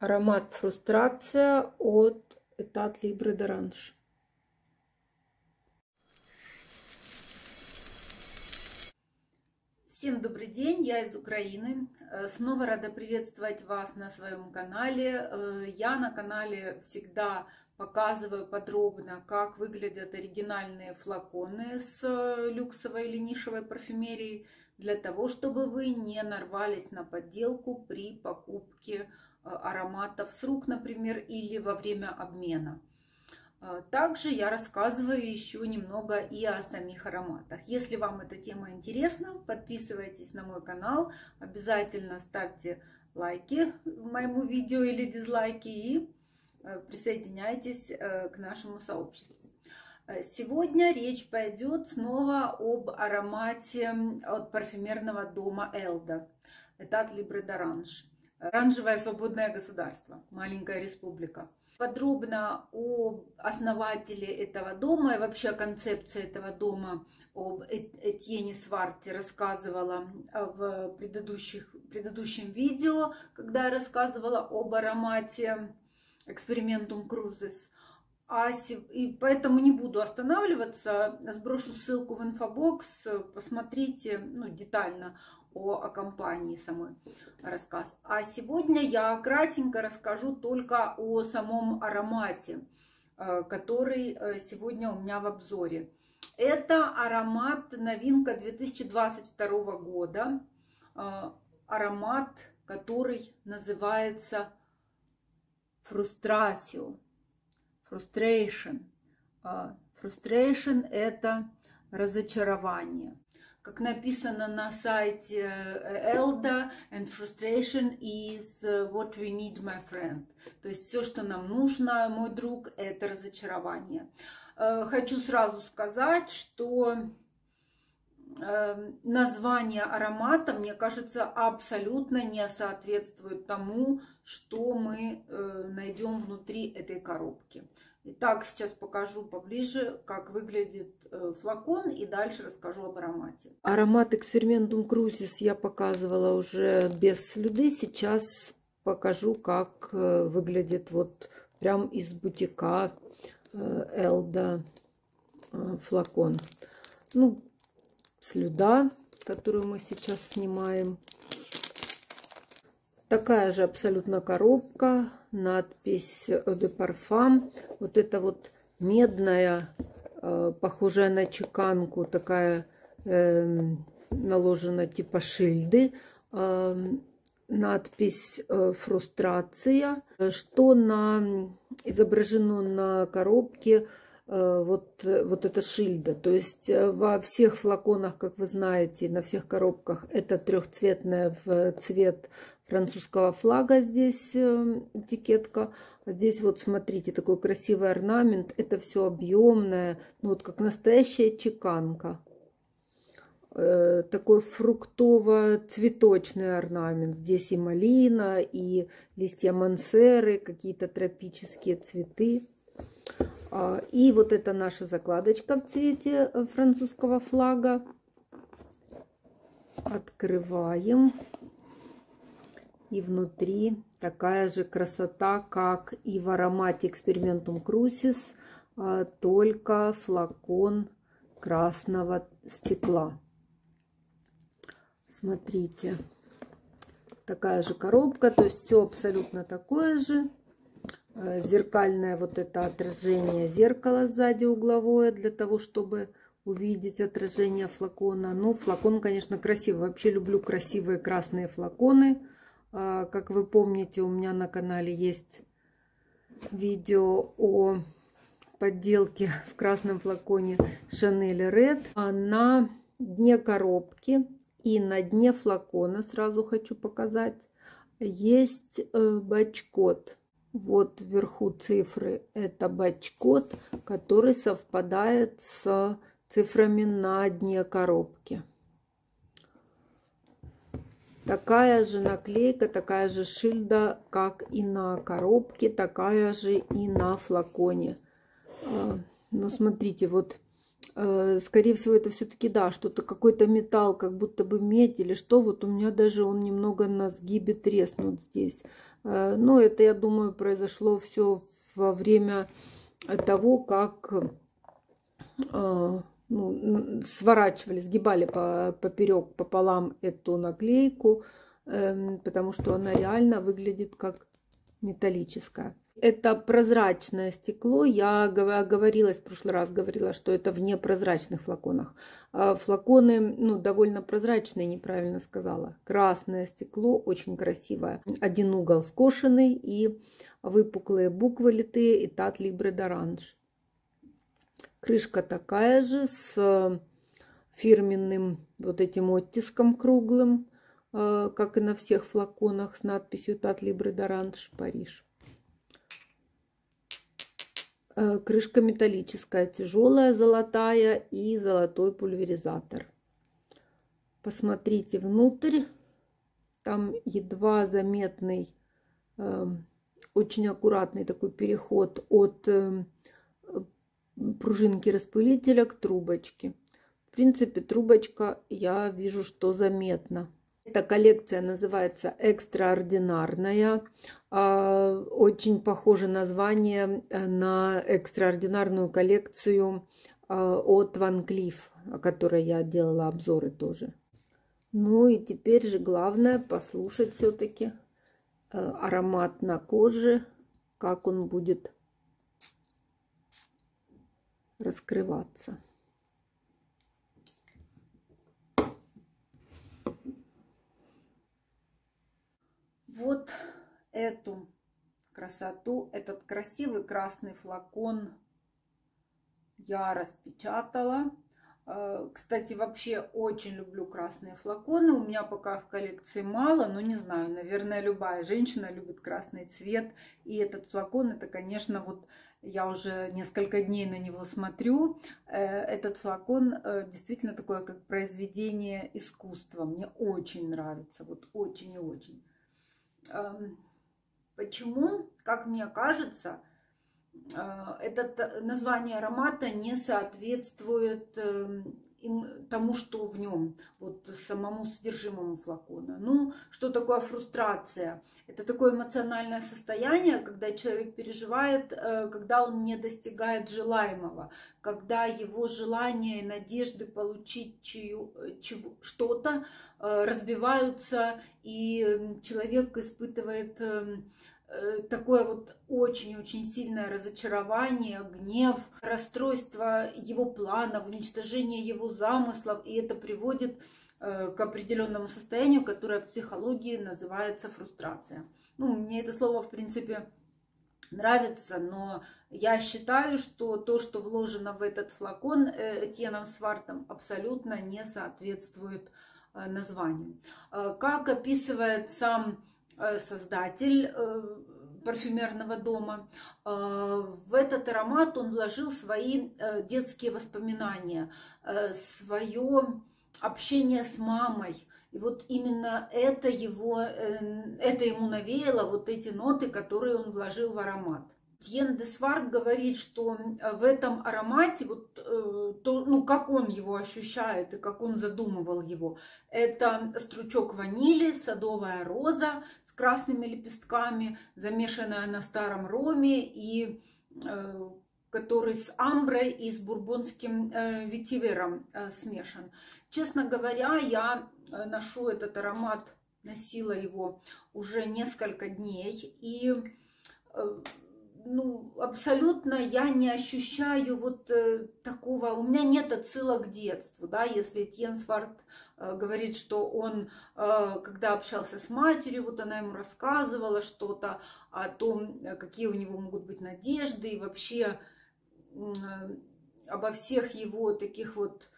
Аромат фрустрация от Этат Либре Доранж. Всем добрый день, я из Украины. Э, снова рада приветствовать вас на своем канале. Э, я на канале всегда показываю подробно, как выглядят оригинальные флаконы с э, люксовой или нишевой парфюмерией, для того, чтобы вы не нарвались на подделку при покупке ароматов с рук, например, или во время обмена. А, также я рассказываю еще немного и о самих ароматах. Если вам эта тема интересна, подписывайтесь на мой канал, обязательно ставьте лайки моему видео или дизлайки и э, присоединяйтесь э, к нашему сообществу. Э, сегодня речь пойдет снова об аромате от парфюмерного дома Элда. Etat Libre d'Orange. Оранжевое свободное государство, маленькая республика подробно о основателе этого дома и вообще о концепции этого дома, об Этьене Сварте рассказывала в предыдущих, предыдущем видео, когда я рассказывала об аромате Experimentum Crucis. А, и поэтому не буду останавливаться, сброшу ссылку в инфобокс, посмотрите ну, детально о, о компании самой рассказ. А сегодня я кратенько расскажу только о самом аромате, э, который э, сегодня у меня в обзоре. Это аромат новинка 2022 года. Э, аромат, который называется фрустрацио. Frustration. Frustration – это разочарование как написано на сайте э, Elda, and frustration is э, what we need, my friend. То есть все, что нам нужно, мой друг, это разочарование. Э, хочу сразу сказать, что название аромата, мне кажется, абсолютно не соответствует тому, что мы найдем внутри этой коробки. Итак, сейчас покажу поближе, как выглядит э, флакон и дальше расскажу об аромате. Аромат Экспериментум Crucis я показывала уже без слюды. Сейчас покажу, как э, выглядит вот прям из бутика э, Элда флакон. Ну, слюда, которую мы сейчас снимаем. Такая же абсолютно коробка, надпись de parfum. Вот это вот медная, э, похожая на чеканку, такая э, наложена типа шильды. Э, надпись фрустрация, что на изображено на коробке вот, вот эта шильда. То есть во всех флаконах, как вы знаете, на всех коробках это трехцветная в цвет французского флага здесь э, этикетка. А здесь вот смотрите, такой красивый орнамент. Это все объемное, ну вот как настоящая чеканка. Э, такой фруктово-цветочный орнамент. Здесь и малина, и листья мансеры, какие-то тропические цветы. А, и вот это наша закладочка в цвете французского флага. Открываем. И внутри такая же красота, как и в аромате Experimentum Crucis, а, только флакон красного стекла. Смотрите, такая же коробка, то есть все абсолютно такое же. А, зеркальное вот это отражение зеркала сзади угловое, для того, чтобы увидеть отражение флакона. Ну, флакон, конечно, красивый. Вообще люблю красивые красные флаконы. А, как вы помните, у меня на канале есть видео о подделке в красном флаконе Chanel Red. На дне коробки и на дне флакона, сразу хочу показать, есть э, бачкод. Вот вверху цифры. Это бачкод, который совпадает с цифрами на дне коробки. Такая же наклейка, такая же шильда, как и на коробке, такая же и на флаконе. А, Но ну, смотрите, вот, э, скорее всего, это все-таки, да, что-то, какой-то металл, как будто бы медь или что. Вот у меня даже он немного на сгибе треснут здесь. Но это, я думаю, произошло все во время того, как ну, сворачивали, сгибали по, поперек пополам эту наклейку, эм, потому что она реально выглядит как металлическая. Это прозрачное стекло. Я говорила в прошлый раз, говорила, что это в непрозрачных флаконах. А флаконы ну, довольно прозрачные, неправильно сказала. Красное стекло, очень красивое. Один угол скошенный и выпуклые буквы литые и либре d'orange. Крышка такая же с э, фирменным вот этим оттиском круглым, э, как и на всех флаконах с надписью Тат Либре Доранж Париж. Э, крышка металлическая, тяжелая, золотая и золотой пульверизатор. Посмотрите внутрь. Там едва заметный, очень аккуратный такой переход от пружинки распылителя к трубочке. В принципе, трубочка, я вижу, что заметна. Эта коллекция называется «Экстраординарная». А, очень похоже название э, на экстраординарную коллекцию а, от Ван Клифф, о которой я делала обзоры тоже. Ну и теперь же главное послушать все-таки э, аромат на коже, как он будет раскрываться. Вот эту красоту, этот красивый красный флакон я распечатала. Э, кстати, вообще очень люблю красные флаконы. У меня пока в коллекции мало, но не знаю, наверное, любая женщина любит красный цвет. И этот флакон, это, конечно, вот я уже несколько дней на него смотрю. Э, этот флакон э, действительно такое, как произведение искусства. Мне очень нравится, вот очень и очень. Эм, почему, как мне кажется, э, это название аромата не соответствует эм, тому, что в нем, вот самому содержимому флакона. Ну, что такое фрустрация? Это такое эмоциональное состояние, когда человек переживает, э, когда он не достигает желаемого, когда его желания и надежды получить что-то э, разбиваются, и человек испытывает эм, такое вот очень-очень сильное разочарование, гнев, расстройство его планов, уничтожение его замыслов, и это приводит э, к определенному состоянию, которое в психологии называется фрустрация. Ну, мне это слово, в принципе, нравится, но я считаю, что то, что вложено в этот флакон э, Этьеном Свартом, абсолютно не соответствует названию. Как описывает сам Э, создатель э, парфюмерного дома. Э, в этот аромат он вложил свои детские воспоминания, свое общение с мамой. И вот именно это, его, это ему навеяло, вот эти ноты, которые он вложил в аромат. Тьен де Сварт говорит, что в этом аромате, вот, то, ну, как он его ощущает и как он задумывал его, это стручок ванили, садовая роза, красными лепестками, замешанная на старом роме и э, который с амброй и с бурбонским э, ветивером э, смешан. Честно говоря, я ношу этот аромат, носила его уже несколько дней и ну, абсолютно я не ощущаю вот э, такого, у меня нет отсылок к детству, да, если Тьенсвард э, говорит, что он, э, когда общался с матерью, вот она ему рассказывала что-то о том, э, какие у него могут быть надежды и вообще э, обо всех его таких вот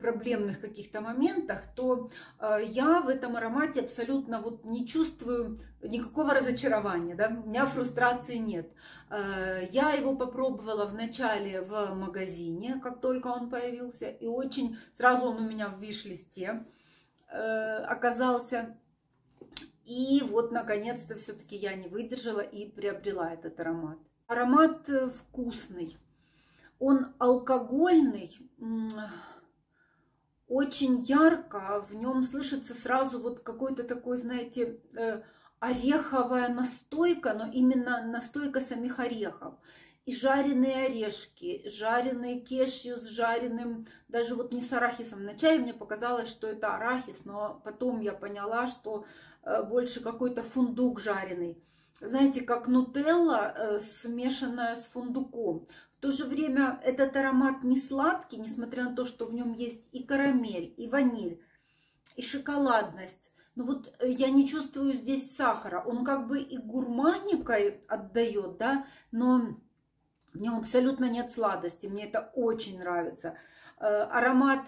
проблемных каких-то моментах, то э, я в этом аромате абсолютно вот не чувствую никакого разочарования, да? у меня фрустрации нет. Э, я его попробовала в начале в магазине, как только он появился, и очень сразу он у меня в виш-листе э, оказался. И вот наконец-то все-таки я не выдержала и приобрела этот аромат. Аромат вкусный, он алкогольный, очень ярко, в нем слышится сразу вот какой-то такой, знаете, э, ореховая настойка, но именно настойка самих орехов. И жареные орешки, жареные кешью с жареным, даже вот не с арахисом. Вначале мне показалось, что это арахис, но потом я поняла, что э, больше какой-то фундук жареный. Знаете, как нутелла, э, смешанная с фундуком. В то же время этот аромат не сладкий, несмотря на то, что в нем есть и карамель, и ваниль, и шоколадность. Но вот э, я не чувствую здесь сахара. Он как бы и гурманикой отдает, да, но в нем абсолютно нет сладости. Мне это очень нравится. Э, аромат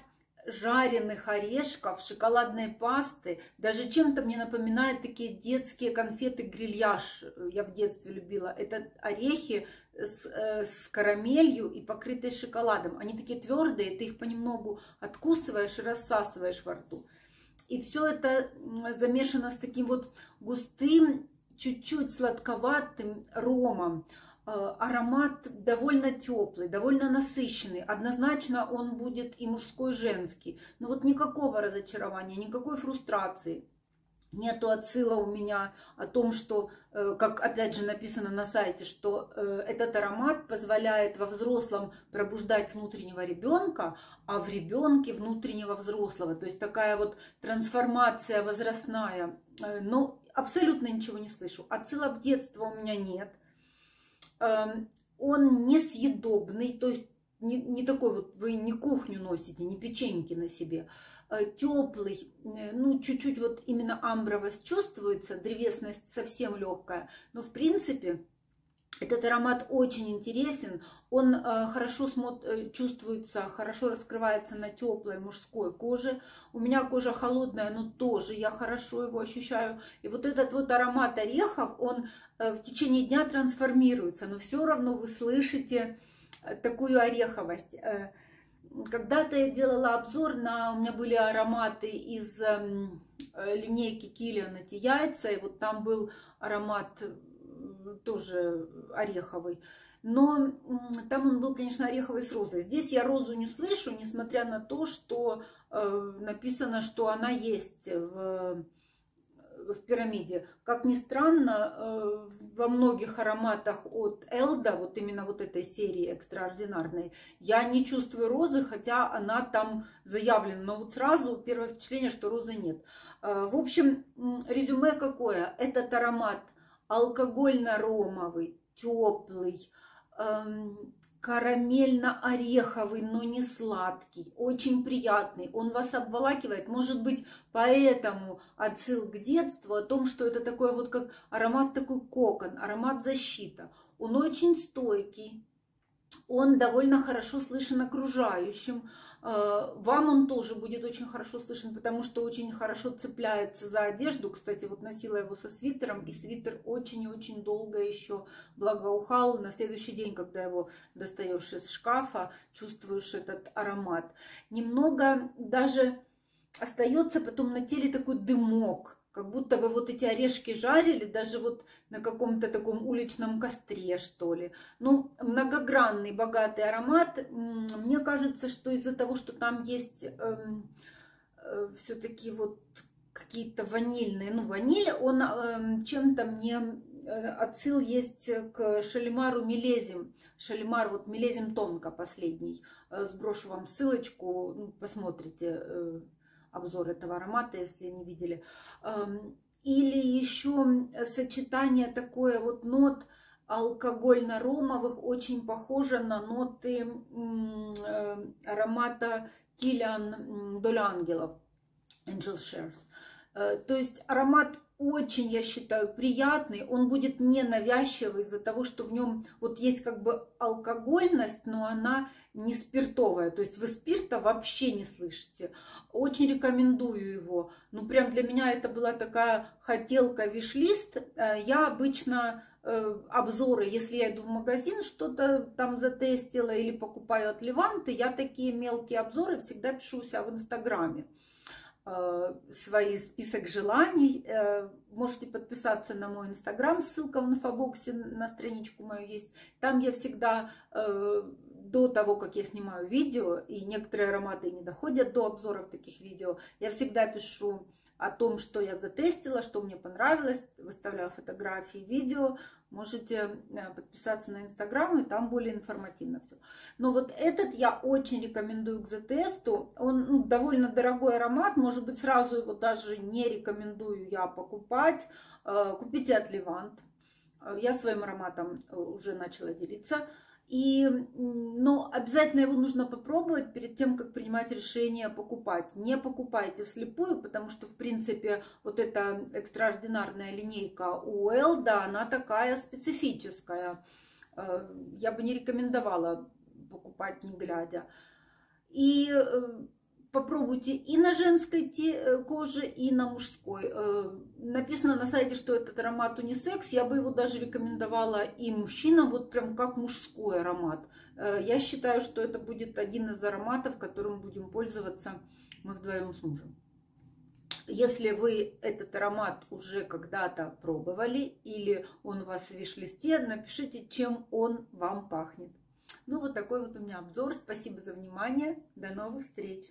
жареных орешков, шоколадной пасты, даже чем-то мне напоминает такие детские конфеты грильяж. Я в детстве любила. Это орехи с, э, с карамелью и покрытые шоколадом. Они такие твердые, ты их понемногу откусываешь и рассасываешь во рту. И все это замешано с таким вот густым, чуть-чуть сладковатым ромом. Э, аромат довольно теплый, довольно насыщенный. Однозначно он будет и мужской, и женский. Но вот никакого разочарования, никакой фрустрации. Нету отсыла у меня о том, что, э, как опять же написано на сайте, что э, этот аромат позволяет во взрослом пробуждать внутреннего ребенка, а в ребенке внутреннего взрослого. То есть такая вот трансформация возрастная. Но абсолютно ничего не слышу. Отсылок в детство у меня нет. Эм, он несъедобный, то есть не, не такой вот, вы не кухню носите, не печеньки на себе, э, теплый, э, ну чуть-чуть вот именно амбровость чувствуется, древесность совсем легкая, но в принципе этот аромат очень интересен, он э, хорошо э, чувствуется, хорошо раскрывается на теплой мужской коже. У меня кожа холодная, но тоже я хорошо его ощущаю. И вот этот вот аромат орехов, он э, в течение дня трансформируется, но все равно вы слышите такую ореховость. Когда-то я делала обзор на, у меня были ароматы из эм, линейки Киллиан эти яйца, и вот там был аромат тоже ореховый. Но там он был, конечно, ореховый с розой. Здесь я розу не слышу, несмотря на то, что э, написано, что она есть в, в пирамиде. Как ни странно, э, во многих ароматах от Элда, вот именно вот этой серии экстраординарной, я не чувствую розы, хотя она там заявлена. Но вот сразу первое впечатление, что розы нет. Э, в общем, резюме какое? Этот аромат – алкогольно-ромовый, теплый, эм, карамельно-ореховый, но не сладкий, очень приятный. Он вас обволакивает, может быть, поэтому отсыл к детству о том, что это такой вот как аромат такой кокон, аромат защита. Он очень стойкий, он довольно хорошо слышен окружающим. Э, вам он тоже будет очень хорошо слышен, потому что очень хорошо цепляется за одежду. Кстати, вот носила его со свитером, и свитер очень и очень долго еще благоухал. На следующий день, когда его достаешь из шкафа, чувствуешь этот аромат. Немного даже остается потом на теле такой дымок как будто бы вот эти орешки жарили даже вот на каком-то таком уличном костре, что ли. Ну, многогранный, богатый аромат. Мне кажется, что из-за того, что там есть эм, э, все-таки вот какие-то ванильные, ну, ваниль, он э, чем-то мне э, отсыл есть к Шалимару Милезим. Шалимар, вот Милезим тонко последний. Э, сброшу вам ссылочку, ну, посмотрите э, обзор этого аромата, если не видели. Или еще сочетание такое вот нот алкогольно-ромовых, очень похоже на ноты э, аромата Киллиан Доля Ангелов, Angel Shares. Э, то есть аромат очень, я считаю, приятный. Он будет не навязчивый из-за того, что в нем вот есть как бы алкогольность, но она не спиртовая. То есть вы спирта вообще не слышите. Очень рекомендую его. Ну, прям для меня это была такая хотелка, виш-лист. Э, я обычно э, обзоры, если я иду в магазин, что-то там затестила или покупаю от Леванты, я такие мелкие обзоры всегда пишу у себя в Инстаграме. Э, свои список желаний. Э, можете подписаться на мой инстаграм, ссылка в инфобоксе на страничку мою есть. Там я всегда э, до того, как я снимаю видео, и некоторые ароматы не доходят до обзоров таких видео, я всегда пишу о том, что я затестила, что мне понравилось, выставляю фотографии, видео. Можете э, подписаться на Инстаграм, и там более информативно все. Но вот этот я очень рекомендую к затесту. Он ну, довольно дорогой аромат, может быть, сразу его даже не рекомендую я покупать. Э, купите от Левант. Э, я своим ароматом уже начала делиться. И, но обязательно его нужно попробовать перед тем, как принимать решение покупать. Не покупайте вслепую, потому что, в принципе, вот эта экстраординарная линейка у Элда, она такая специфическая. Э, я бы не рекомендовала покупать не глядя. И э, попробуйте и на женской э, коже, и на мужской. Э, написано на сайте, что этот аромат унисекс. Я бы его даже рекомендовала и мужчинам, вот прям как мужской аромат. Э, я считаю, что это будет один из ароматов, которым будем пользоваться мы вдвоем с мужем. Если вы этот аромат уже когда-то пробовали или он у вас в виш-листе, напишите, чем он вам пахнет. Ну вот такой вот у меня обзор. Спасибо за внимание. До новых встреч!